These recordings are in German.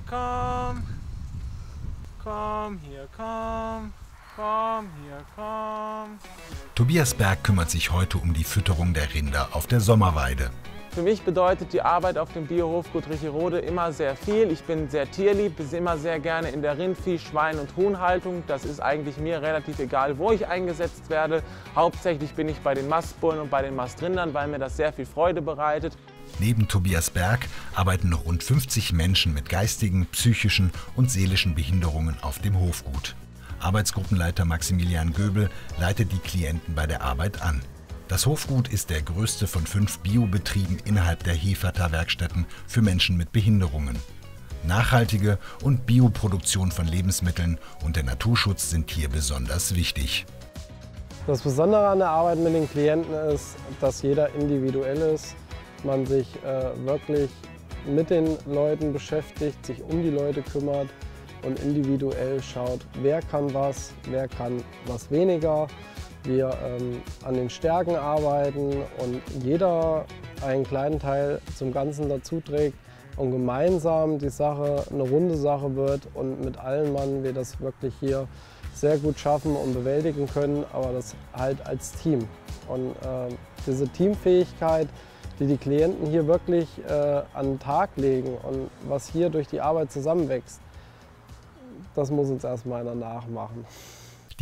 komm. Komm hier, komm. Komm hier, komm. Tobias Berg kümmert sich heute um die Fütterung der Rinder auf der Sommerweide. Für mich bedeutet die Arbeit auf dem Biohofgut Richirode immer sehr viel. Ich bin sehr tierlieb, bin immer sehr gerne in der Rindvieh-, Schwein- und Huhnhaltung. Das ist eigentlich mir relativ egal, wo ich eingesetzt werde. Hauptsächlich bin ich bei den Mastbullen und bei den Mastrindern, weil mir das sehr viel Freude bereitet. Neben Tobias Berg arbeiten noch rund 50 Menschen mit geistigen, psychischen und seelischen Behinderungen auf dem Hofgut. Arbeitsgruppenleiter Maximilian Göbel leitet die Klienten bei der Arbeit an. Das Hofgut ist der größte von fünf Biobetrieben innerhalb der Heferter Werkstätten für Menschen mit Behinderungen. Nachhaltige und Bioproduktion von Lebensmitteln und der Naturschutz sind hier besonders wichtig. Das Besondere an der Arbeit mit den Klienten ist, dass jeder individuell ist, man sich äh, wirklich mit den Leuten beschäftigt, sich um die Leute kümmert und individuell schaut, wer kann was, wer kann was weniger wir ähm, an den Stärken arbeiten und jeder einen kleinen Teil zum Ganzen dazu trägt und gemeinsam die Sache eine runde Sache wird und mit allen Mann wir das wirklich hier sehr gut schaffen und bewältigen können, aber das halt als Team. Und äh, diese Teamfähigkeit, die die Klienten hier wirklich äh, an den Tag legen und was hier durch die Arbeit zusammenwächst, das muss uns erstmal einer nachmachen.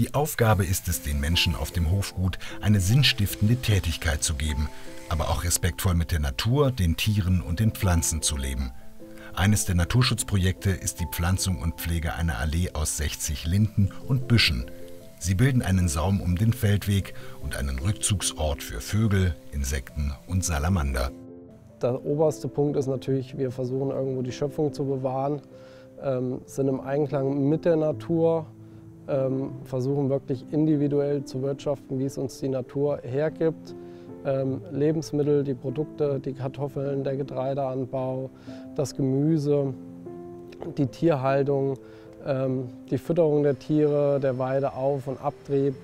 Die Aufgabe ist es, den Menschen auf dem Hofgut eine sinnstiftende Tätigkeit zu geben, aber auch respektvoll mit der Natur, den Tieren und den Pflanzen zu leben. Eines der Naturschutzprojekte ist die Pflanzung und Pflege einer Allee aus 60 Linden und Büschen. Sie bilden einen Saum um den Feldweg und einen Rückzugsort für Vögel, Insekten und Salamander. Der oberste Punkt ist natürlich, wir versuchen irgendwo die Schöpfung zu bewahren, ähm, sind im Einklang mit der Natur ähm, versuchen wirklich individuell zu wirtschaften, wie es uns die Natur hergibt. Ähm, Lebensmittel, die Produkte, die Kartoffeln, der Getreideanbau, das Gemüse, die Tierhaltung, ähm, die Fütterung der Tiere, der Weideauf- und Abtrieb.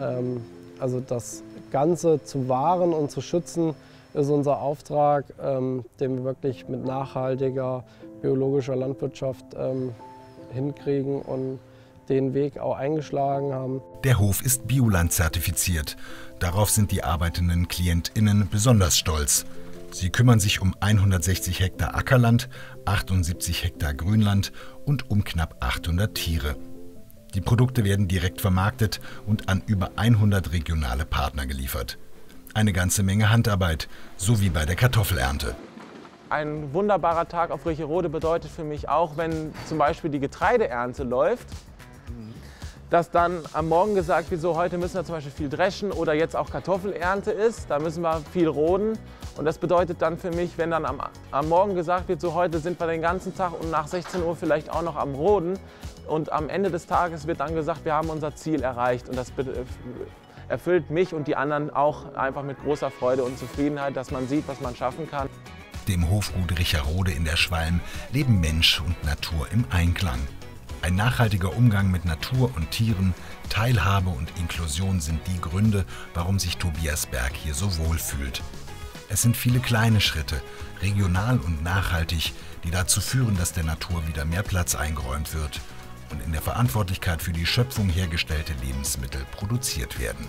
Ähm, also das Ganze zu wahren und zu schützen, ist unser Auftrag, ähm, den wir wirklich mit nachhaltiger biologischer Landwirtschaft ähm, hinkriegen und den Weg auch eingeschlagen haben. Der Hof ist Bioland zertifiziert. Darauf sind die arbeitenden KlientInnen besonders stolz. Sie kümmern sich um 160 Hektar Ackerland, 78 Hektar Grünland und um knapp 800 Tiere. Die Produkte werden direkt vermarktet und an über 100 regionale Partner geliefert. Eine ganze Menge Handarbeit, so wie bei der Kartoffelernte. Ein wunderbarer Tag auf Richerode bedeutet für mich auch, wenn zum Beispiel die Getreideernte läuft, dass dann am Morgen gesagt wird, so heute müssen wir zum Beispiel viel dreschen oder jetzt auch Kartoffelernte ist, da müssen wir viel roden. Und das bedeutet dann für mich, wenn dann am, am Morgen gesagt wird, so heute sind wir den ganzen Tag und nach 16 Uhr vielleicht auch noch am Roden. Und am Ende des Tages wird dann gesagt, wir haben unser Ziel erreicht. Und das erfüllt mich und die anderen auch einfach mit großer Freude und Zufriedenheit, dass man sieht, was man schaffen kann. Dem Hofgut Richerode in der Schwalm leben Mensch und Natur im Einklang. Ein nachhaltiger Umgang mit Natur und Tieren, Teilhabe und Inklusion sind die Gründe, warum sich Tobias Berg hier so wohl fühlt. Es sind viele kleine Schritte, regional und nachhaltig, die dazu führen, dass der Natur wieder mehr Platz eingeräumt wird und in der Verantwortlichkeit für die Schöpfung hergestellte Lebensmittel produziert werden.